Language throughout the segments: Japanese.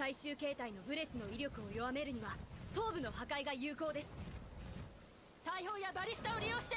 最終形態のブレスの威力を弱めるには頭部の破壊が有効です。大砲やバリスタを利用して。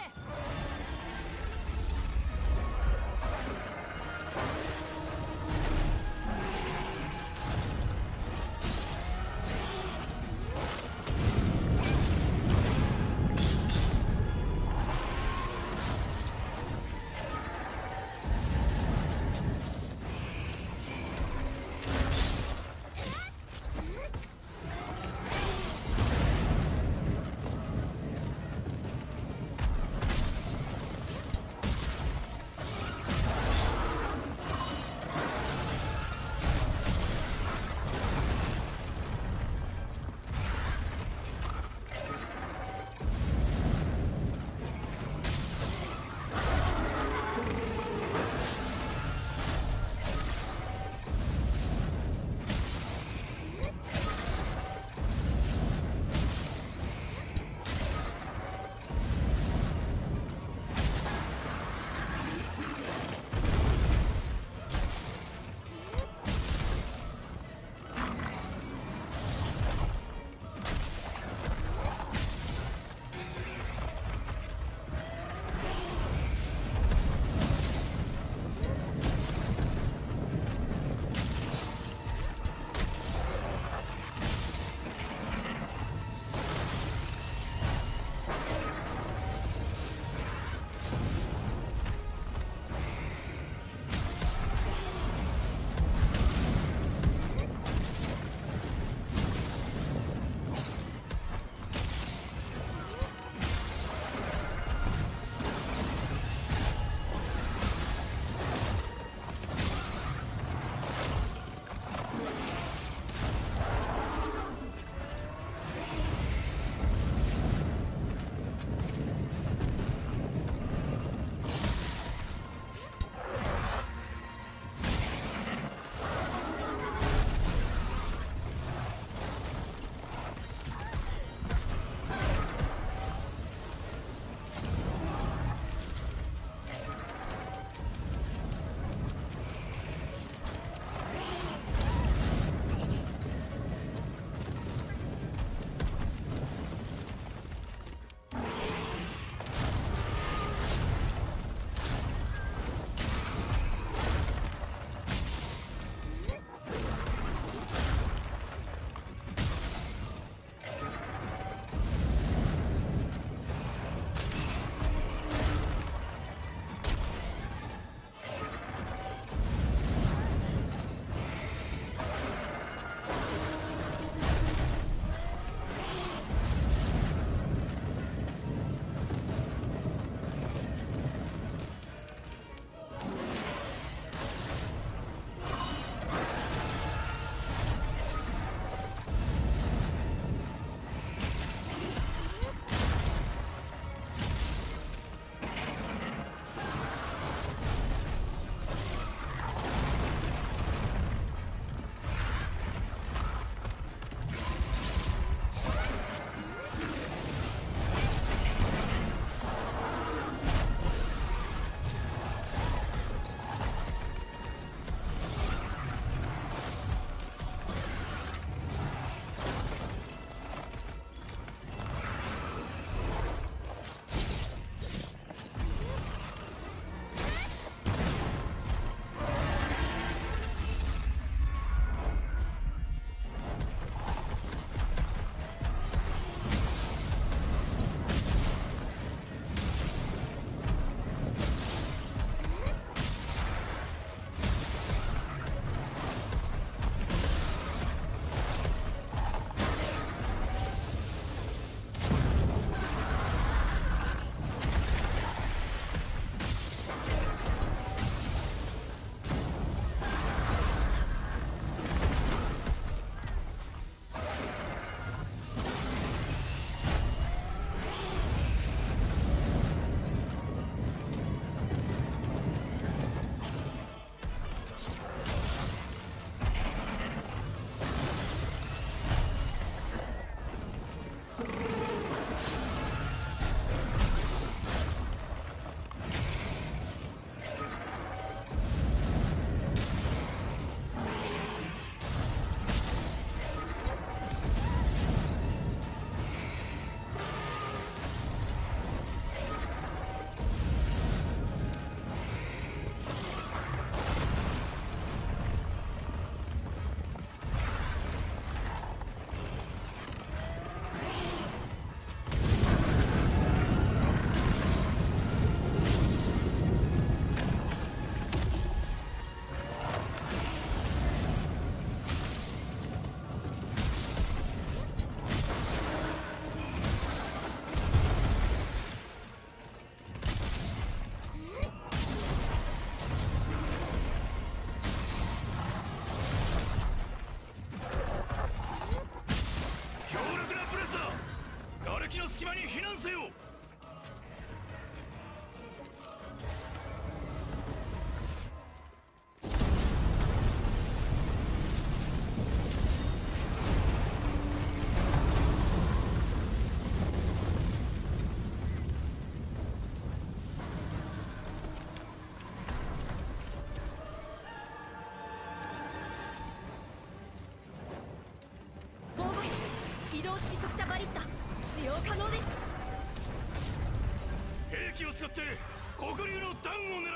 可能です。兵器を使って黒竜の弾を狙